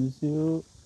少少